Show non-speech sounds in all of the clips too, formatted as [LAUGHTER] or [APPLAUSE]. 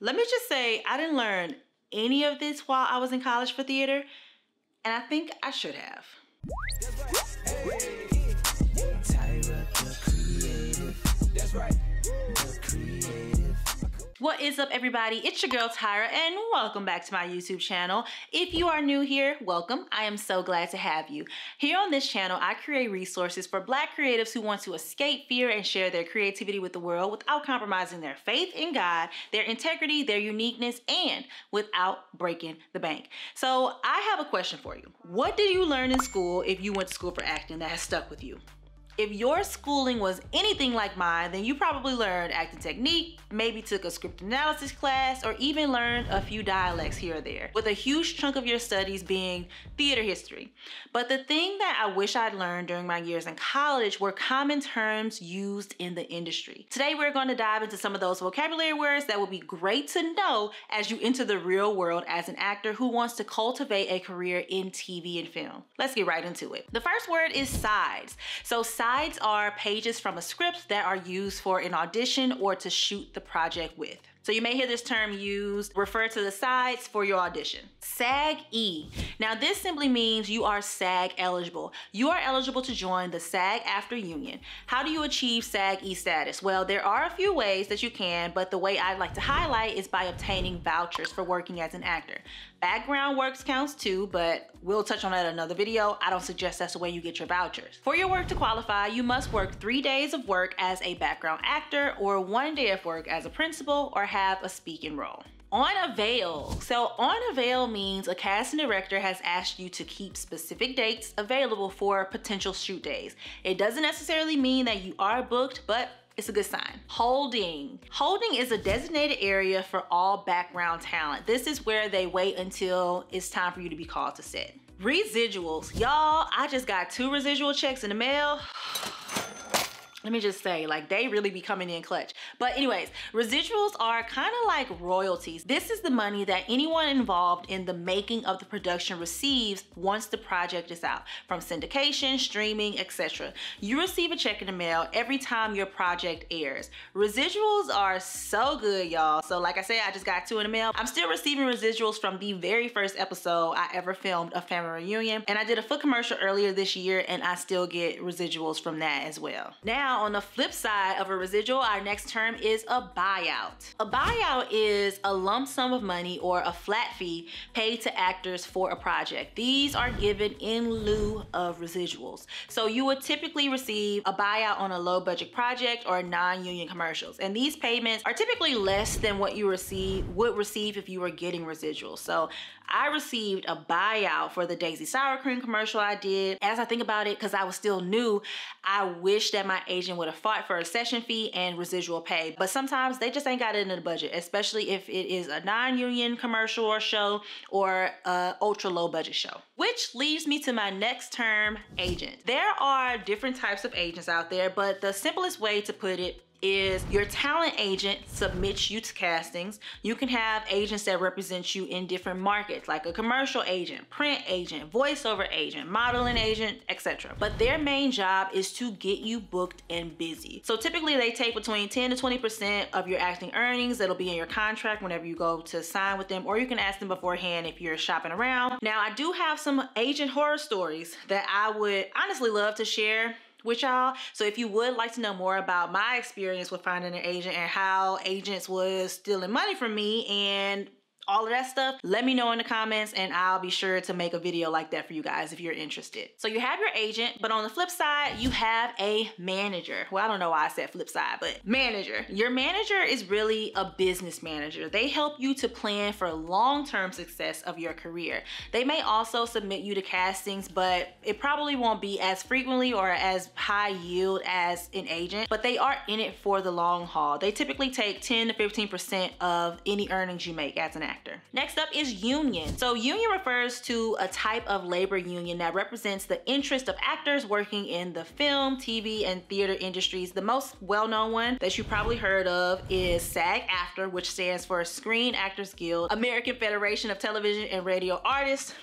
Let me just say, I didn't learn any of this while I was in college for theater, and I think I should have. What is up everybody? It's your girl Tyra and welcome back to my YouTube channel. If you are new here, welcome. I am so glad to have you. Here on this channel, I create resources for black creatives who want to escape fear and share their creativity with the world without compromising their faith in God, their integrity, their uniqueness, and without breaking the bank. So I have a question for you. What did you learn in school if you went to school for acting that has stuck with you? If your schooling was anything like mine, then you probably learned acting technique, maybe took a script analysis class, or even learned a few dialects here or there, with a huge chunk of your studies being theater history. But the thing that I wish I'd learned during my years in college were common terms used in the industry. Today we're going to dive into some of those vocabulary words that will be great to know as you enter the real world as an actor who wants to cultivate a career in TV and film. Let's get right into it. The first word is sides. So sides Sides are pages from a script that are used for an audition or to shoot the project with. So you may hear this term used, refer to the sides for your audition. SAG-E. Now this simply means you are SAG eligible. You are eligible to join the SAG-AFTRA union. How do you achieve SAG-E status? Well, there are a few ways that you can, but the way I'd like to highlight is by obtaining vouchers for working as an actor. Background works counts too, but we'll touch on that in another video. I don't suggest that's the way you get your vouchers. For your work to qualify, you must work three days of work as a background actor or one day of work as a principal or have a speaking role. On avail. So on avail means a casting director has asked you to keep specific dates available for potential shoot days. It doesn't necessarily mean that you are booked, but it's a good sign. Holding. Holding is a designated area for all background talent. This is where they wait until it's time for you to be called to set. Residuals. Y'all, I just got two residual checks in the mail let me just say like they really be coming in clutch. But anyways residuals are kind of like royalties. This is the money that anyone involved in the making of the production receives once the project is out from syndication streaming etc you receive a check in the mail every time your project airs. Residuals are so good y'all. So like i said i just got two in the mail. I'm still receiving residuals from the very first episode i ever filmed a family reunion. And i did a foot commercial earlier this year and i still get residuals from that as well. Now now on the flip side of a residual, our next term is a buyout. A buyout is a lump sum of money or a flat fee paid to actors for a project. These are given in lieu of residuals. So you would typically receive a buyout on a low budget project or non-union commercials. And these payments are typically less than what you receive would receive if you were getting residuals. So I received a buyout for the Daisy Sour Cream commercial I did. As I think about it, because I was still new, I wish that my agent would have fought for a session fee and residual pay. But sometimes they just ain't got it in the budget, especially if it is a non-union commercial or show or a ultra low budget show. Which leads me to my next term, agent. There are different types of agents out there, but the simplest way to put it is your talent agent submits you to castings. You can have agents that represent you in different markets, like a commercial agent, print agent, voiceover agent, modeling agent, etc. But their main job is to get you booked and busy. So typically they take between 10 to 20% of your acting earnings. That'll be in your contract whenever you go to sign with them, or you can ask them beforehand if you're shopping around. Now, I do have some agent horror stories that I would honestly love to share with y'all. So if you would like to know more about my experience with finding an agent and how agents was stealing money from me and all of that stuff, let me know in the comments and I'll be sure to make a video like that for you guys if you're interested. So you have your agent, but on the flip side, you have a manager. Well, I don't know why I said flip side, but manager. Your manager is really a business manager. They help you to plan for long-term success of your career. They may also submit you to castings, but it probably won't be as frequently or as high yield as an agent, but they are in it for the long haul. They typically take 10 to 15% of any earnings you make as an actor actor. Next up is union. So union refers to a type of labor union that represents the interest of actors working in the film, TV, and theater industries. The most well-known one that you probably heard of is SAG-AFTRA, which stands for Screen Actors Guild, American Federation of Television and Radio Artists,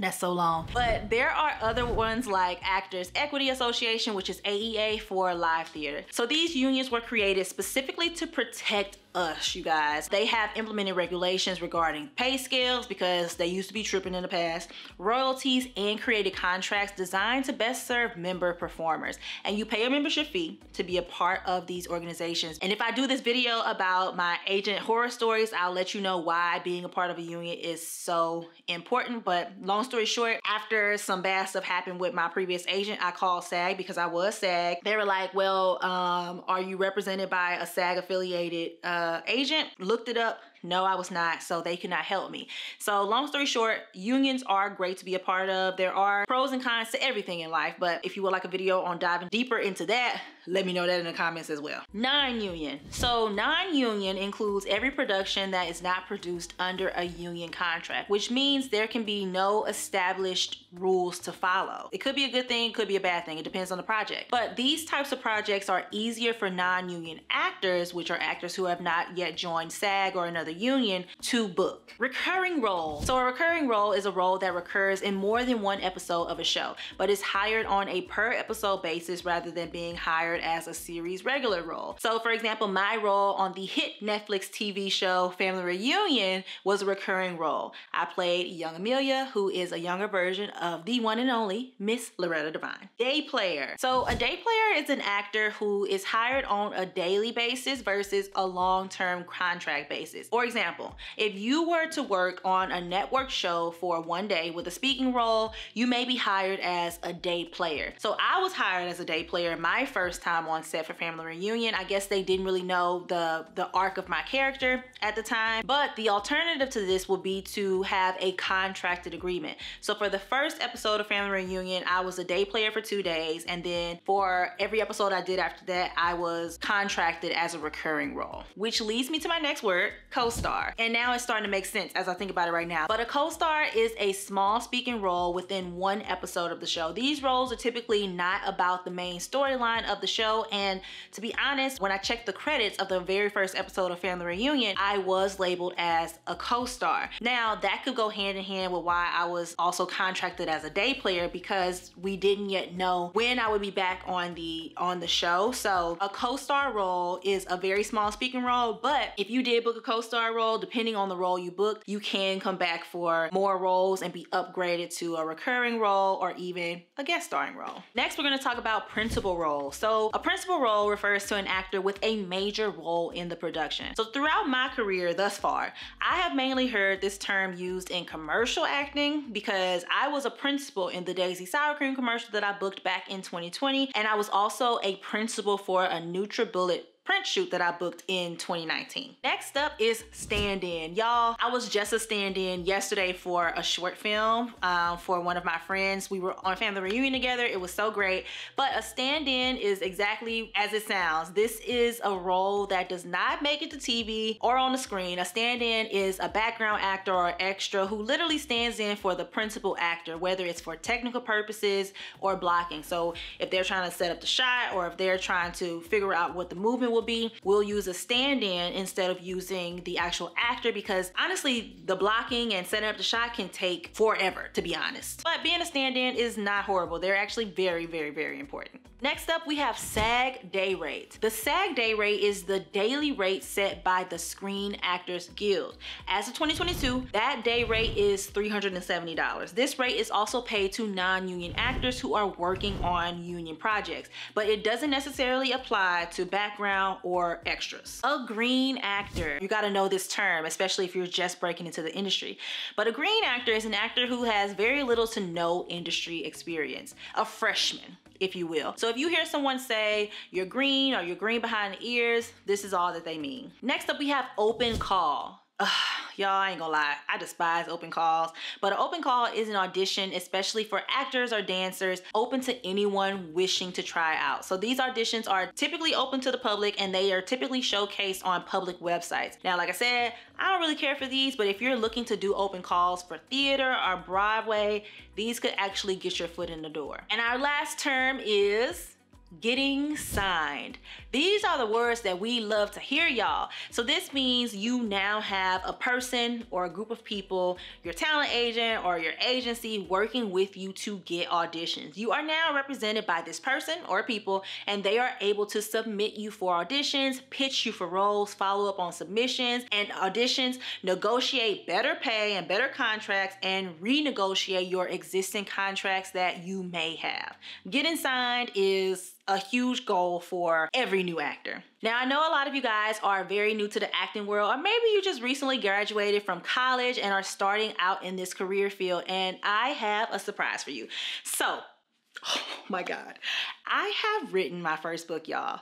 that's so long. But there are other ones like Actors Equity Association, which is AEA for live theater. So these unions were created specifically to protect us, you guys. They have implemented regulations regarding pay scales because they used to be tripping in the past, royalties, and created contracts designed to best serve member performers. And you pay a membership fee to be a part of these organizations. And if I do this video about my agent horror stories, I'll let you know why being a part of a union is so important. But long story short, after some bad stuff happened with my previous agent, I called SAG because I was SAG. They were like, well, um, are you represented by a SAG affiliated uh, Uh, agent? Looked it up no, I was not, so they could not help me. So, long story short, unions are great to be a part of. There are pros and cons to everything in life, but if you would like a video on diving deeper into that, let me know that in the comments as well. Non-union. So, non-union includes every production that is not produced under a union contract, which means there can be no established rules to follow. It could be a good thing, could be a bad thing. It depends on the project. But these types of projects are easier for non-union actors, which are actors who have not yet joined SAG or another the union to book. Recurring role. So a recurring role is a role that recurs in more than one episode of a show, but is hired on a per episode basis rather than being hired as a series regular role. So for example, my role on the hit Netflix TV show Family Reunion was a recurring role. I played young Amelia, who is a younger version of the one and only Miss Loretta Devine. Day player. So a day player is an actor who is hired on a daily basis versus a long-term contract basis. Or for example, if you were to work on a network show for one day with a speaking role, you may be hired as a day player. So I was hired as a day player my first time on set for Family Reunion. I guess they didn't really know the, the arc of my character at the time, but the alternative to this would be to have a contracted agreement. So for the first episode of Family Reunion, I was a day player for two days, and then for every episode I did after that, I was contracted as a recurring role. Which leads me to my next word, co co-star. And now it's starting to make sense as I think about it right now. But a co-star is a small speaking role within one episode of the show. These roles are typically not about the main storyline of the show. And to be honest, when I checked the credits of the very first episode of Family Reunion, I was labeled as a co-star. Now that could go hand in hand with why I was also contracted as a day player because we didn't yet know when I would be back on the on the show. So a co-star role is a very small speaking role, but if you did book a co-star star role, depending on the role you book, you can come back for more roles and be upgraded to a recurring role or even a guest starring role. Next, we're gonna talk about principal role. So a principal role refers to an actor with a major role in the production. So throughout my career thus far, I have mainly heard this term used in commercial acting because I was a principal in the Daisy Sour Cream commercial that I booked back in 2020. And I was also a principal for a NutriBullet print shoot that I booked in 2019. Next up is stand-in. Y'all, I was just a stand-in yesterday for a short film um, for one of my friends. We were on family reunion together. It was so great. But a stand-in is exactly as it sounds. This is a role that does not make it to TV or on the screen. A stand-in is a background actor or extra who literally stands in for the principal actor, whether it's for technical purposes or blocking. So if they're trying to set up the shot or if they're trying to figure out what the movement will be we'll use a stand-in instead of using the actual actor because honestly, the blocking and setting up the shot can take forever, to be honest. But being a stand-in is not horrible. They're actually very, very, very important. Next up, we have SAG day rate. The SAG day rate is the daily rate set by the Screen Actors Guild. As of 2022, that day rate is $370. This rate is also paid to non-union actors who are working on union projects, but it doesn't necessarily apply to background or extras. A green actor, you gotta know this term, especially if you're just breaking into the industry. But a green actor is an actor who has very little to no industry experience, a freshman if you will. So if you hear someone say you're green or you're green behind the ears, this is all that they mean. Next up, we have open call. [SIGHS] Y'all, I ain't gonna lie, I despise open calls. But an open call is an audition, especially for actors or dancers, open to anyone wishing to try out. So these auditions are typically open to the public and they are typically showcased on public websites. Now, like I said, I don't really care for these, but if you're looking to do open calls for theater or Broadway, these could actually get your foot in the door. And our last term is getting signed. These are the words that we love to hear, y'all. So this means you now have a person or a group of people, your talent agent or your agency working with you to get auditions. You are now represented by this person or people and they are able to submit you for auditions, pitch you for roles, follow up on submissions and auditions, negotiate better pay and better contracts and renegotiate your existing contracts that you may have. Getting signed is a huge goal for every new actor. Now, I know a lot of you guys are very new to the acting world, or maybe you just recently graduated from college and are starting out in this career field, and I have a surprise for you. So, [LAUGHS] oh my God, I have written my first book, y'all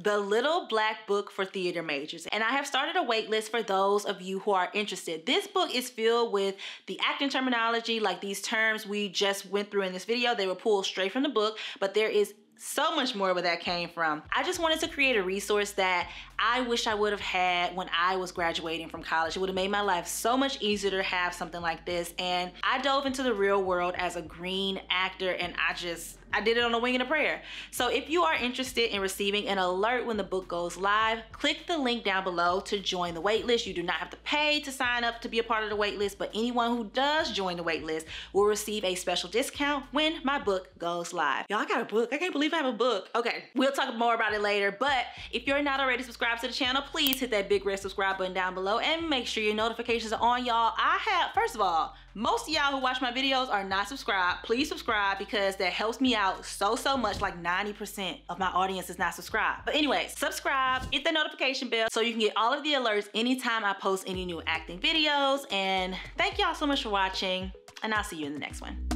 the Little Black Book for Theater Majors. And I have started a waitlist for those of you who are interested. This book is filled with the acting terminology, like these terms we just went through in this video. They were pulled straight from the book, but there is so much more where that came from. I just wanted to create a resource that I wish I would have had when I was graduating from college. It would have made my life so much easier to have something like this. And I dove into the real world as a green actor and I just, I did it on a wing and a prayer. So if you are interested in receiving an alert when the book goes live, click the link down below to join the waitlist. You do not have to pay to sign up to be a part of the waitlist, but anyone who does join the waitlist will receive a special discount when my book goes live. Y'all, I got a book. I can't believe I have a book. Okay, we'll talk more about it later, but if you're not already subscribed to the channel, please hit that big red subscribe button down below and make sure your notifications are on, y'all. I have, first of all, most of y'all who watch my videos are not subscribed. Please subscribe because that helps me out so, so much. Like 90% of my audience is not subscribed. But anyway, subscribe, hit the notification bell so you can get all of the alerts anytime I post any new acting videos. And thank y'all so much for watching and I'll see you in the next one.